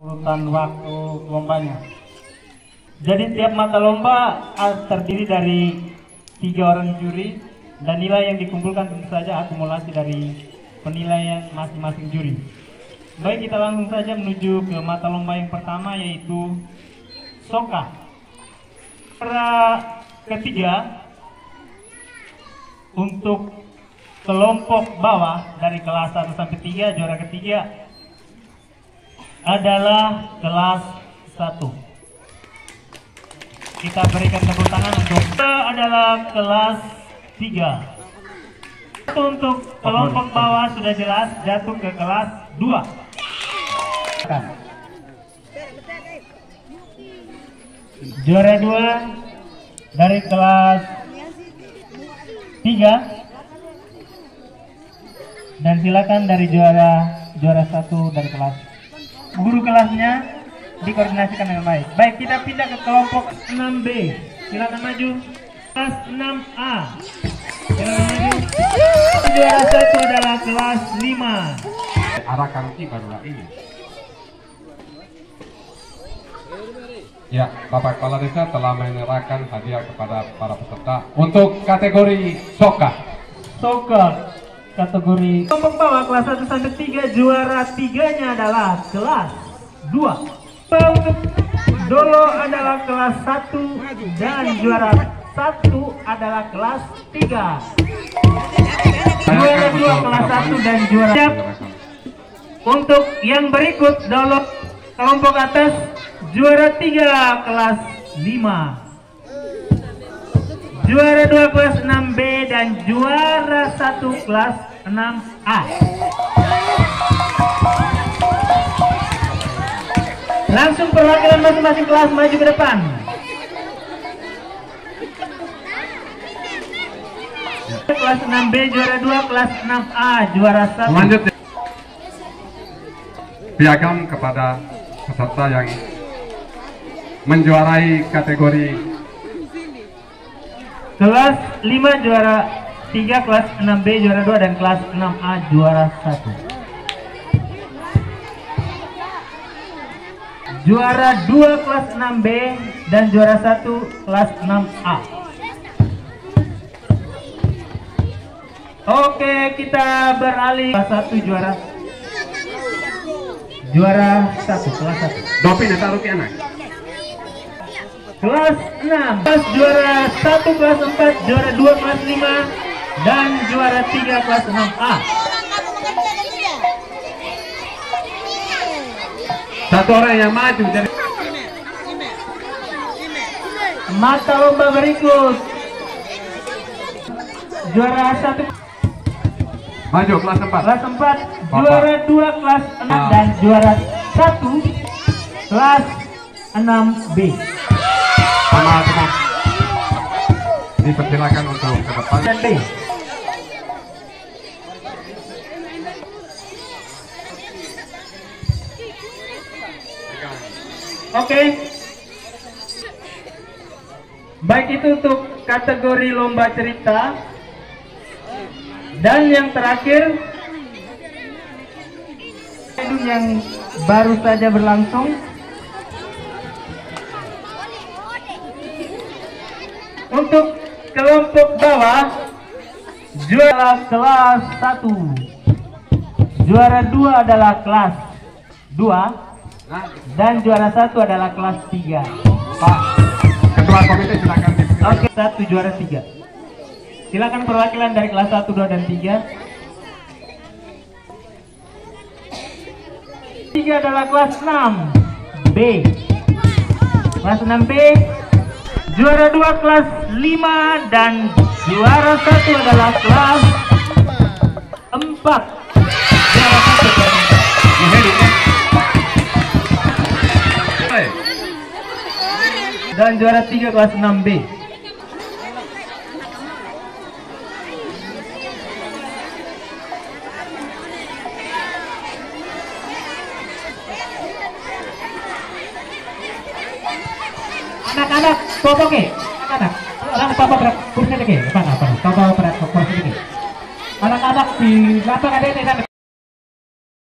urutan waktu lombanya. Jadi tiap mata lomba ah, terdiri dari tiga orang juri dan nilai yang dikumpulkan tentu saja akumulasi dari penilaian masing-masing juri. Baik kita langsung saja menuju ke mata lomba yang pertama yaitu Soka. Para ketiga untuk kelompok bawah dari kelas 1 sampai 3 juara ketiga adalah kelas 1 kita berikan tepuk tangan untuk kita adalah kelas 3 Itu untuk kelompok bawah sudah jelas jatuh ke kelas 2 juara 2 dari kelas 3 dan silakan dari juara juara satu dari kelas guru kelasnya dikoordinasikan dengan baik. Baik, kita pindah ke kelompok 6B. Silakan maju. Kelas 6A. Silakan maju. Juara satu adalah kelas 5. arahkan Ki barulah ini. Ya, Bapak Kepala Desa telah menyerahkan hadiah kepada para peserta untuk kategori Soka. Soccer kategori kelompok bawah kelas 1 sampai 3 juara tiganya adalah kelas 2 untuk Dolo adalah kelas 1 dan juara 1 adalah kelas 3 juara 2 kelas 1 dan juara Siap. untuk yang berikut Dolo kelompok atas juara 3 kelas 5 Juara 2 kelas 6B dan juara 1 kelas 6A. Langsung perwakilan masing-masing kelas maju ke depan. Kelas 6B juara 2, kelas 6A juara 1. Selanjutnya, piagam kepada peserta yang menjuarai kategori Kelas 5 juara 3, kelas 6B juara 2 dan kelas 6A juara 1. Juara 2 kelas 6B dan juara 1 kelas 6A. Oke, kita beralih kelas 1 juara juara 1 kelas 1. Dopi taruh ke anak. kelas 6 kelas juara 1 kelas 4 juara 2 kelas 5 dan juara 3 kelas 6A Satu orang yang maju jadi mata lomba berikut. Juara 1 maju kelas 4. kelas 4 juara 2 kelas 6 dan juara 1 kelas 6B Sama semua. Dipersilakan untuk ke depan. Oke. Baik itu untuk kategori lomba cerita. Dan yang terakhir yang baru saja berlangsung untuk kelompok bawah juara kelas 1 juara 2 adalah kelas 2 Nah, dan juara satu adalah kelas 3 Pak, Ketua Komite silakan. Oke, satu juara tiga. Silakan perwakilan dari kelas 1, 2, dan 3. Tiga adalah kelas 6 B. Kelas 6 B. Juara 2 kelas 5 dan juara 1 adalah kelas 4. Dan juara 3 kelas 6B. Anak-anak, popo ke? Anak-anak, orang berat kursi ke? Apa apa? Berat kursi ke? Anak-anak di ada yang